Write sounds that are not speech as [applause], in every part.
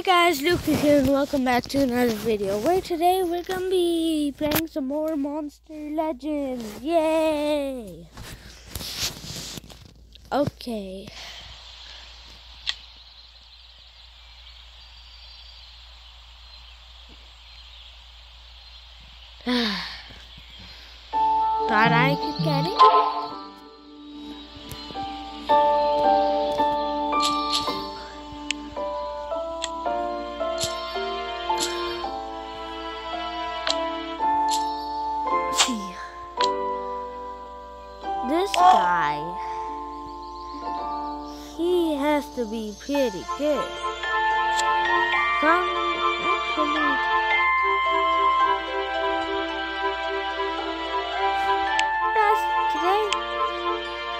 Hey guys, Lucas here and welcome back to another video where today we're gonna be playing some more Monster Legends. Yay! Okay. [sighs] Thought I could get it. To be pretty good. Some actually. Yes, today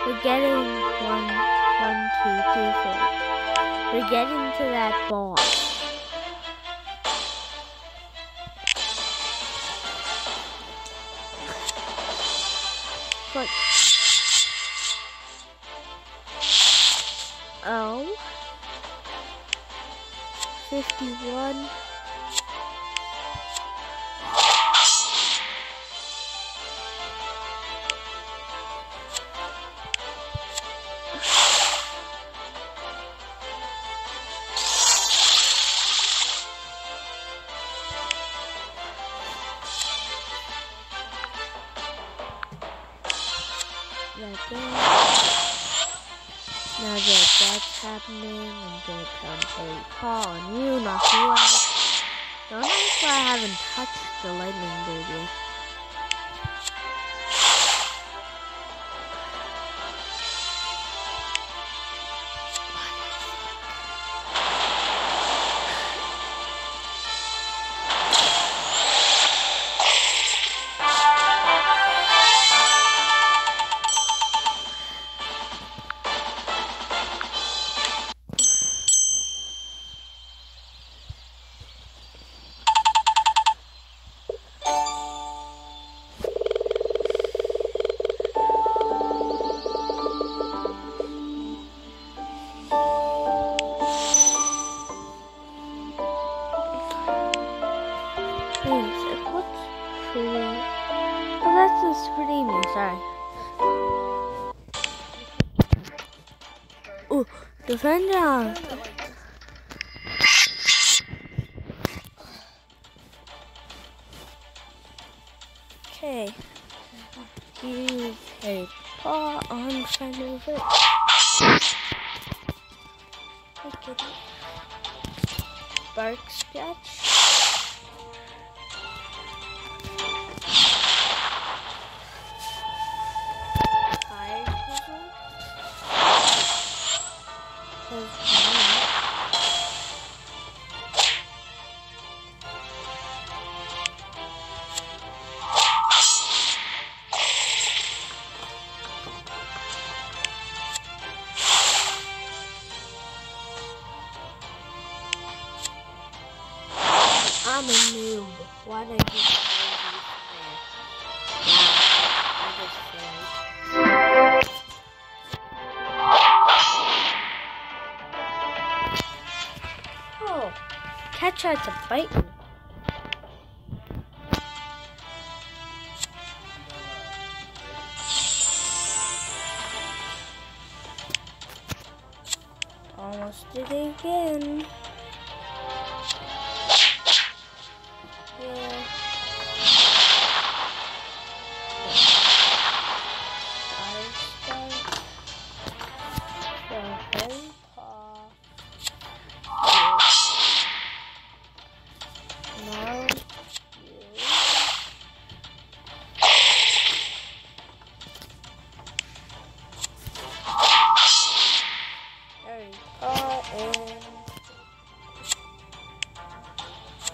we're getting one, one, two, three, four. We're getting to that boss. But 51. right. Now that that's happening, I'm gonna come a call on you, knock you. Don't ask why I haven't touched the lightning baby. Defender! Okay. Use a paw on trying to move it. Bark scratch. I'm a noob. Why did I failed. Oh, cat tried to bite me. Almost did it again.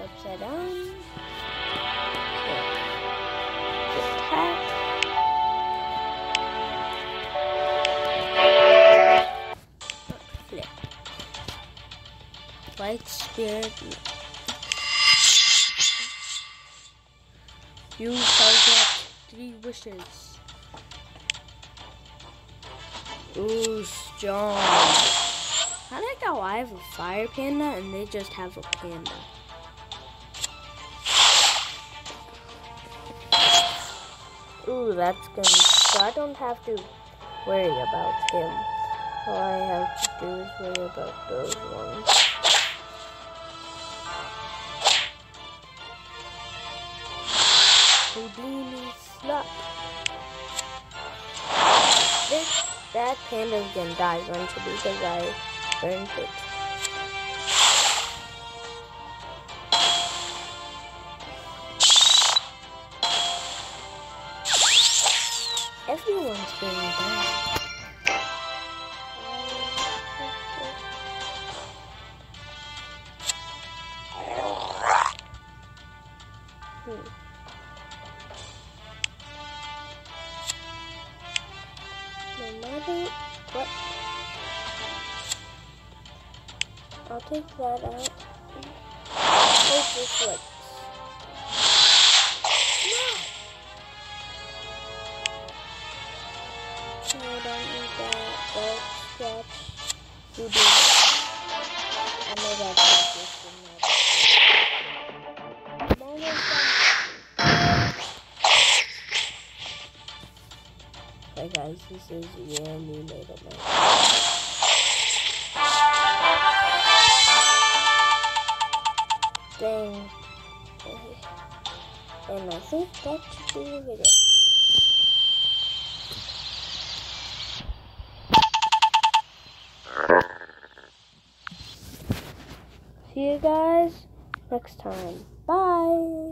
upside down. Flip. White spirit. You shall get three wishes. Ooh, strong. I like how I have a fire panda and they just have a panda. Ooh, that's good. So I don't have to worry about him. All I have to do is worry about those ones. Houdini slap. This that panda's gonna die eventually because I burned it. Everyone's going down. Hmm. Take that out. Hope this works. No! No, I don't that. You do. That's Hey guys, this is really late at night. And I think that should be the video. See you guys next time. Bye.